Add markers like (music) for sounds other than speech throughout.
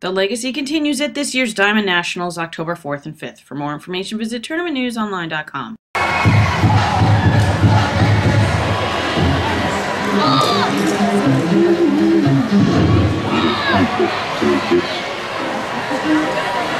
The legacy continues at this year's Diamond Nationals, October 4th and 5th. For more information, visit tournamentnewsonline.com. everybody (laughs)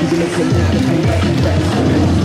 You make it out of me